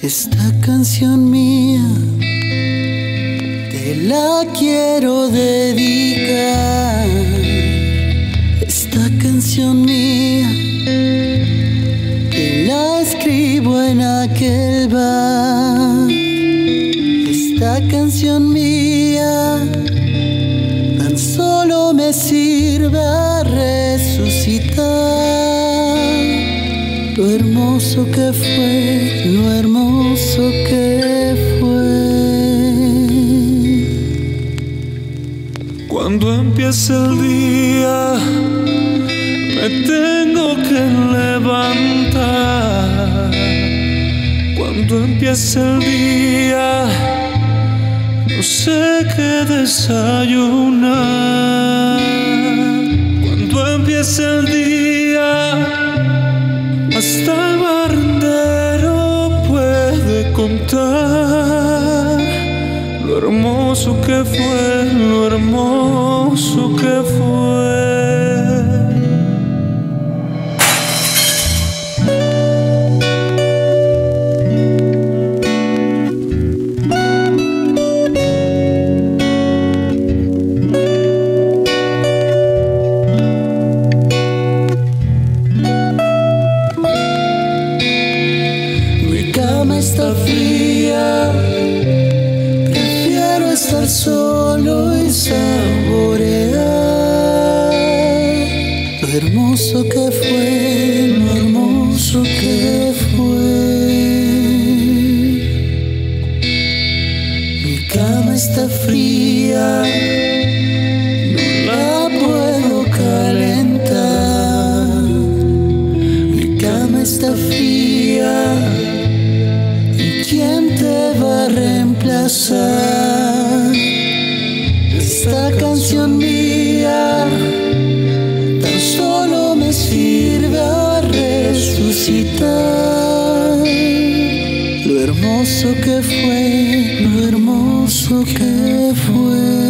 Esta canción mía te la quiero dedicar. Esta canción mía te la escribo en aquel bar. Esta canción mía sirve a resucitar lo hermoso que fue, lo hermoso que fue. Cuando empieza el día, me tengo que levantar. Cuando empieza el día, no sé qué desayunar. Cuando empieza el día, hasta el barrendero puede contar lo hermoso que fue, lo hermoso que fue. Está fría, prefiero estar solo y saborear lo hermoso que fue, lo hermoso que fue. Mi cama está fría, no la puedo calentar. Mi cama está fría. Esta canción mía tan solo me sirve a resucitar lo hermoso que fue, lo hermoso que fue.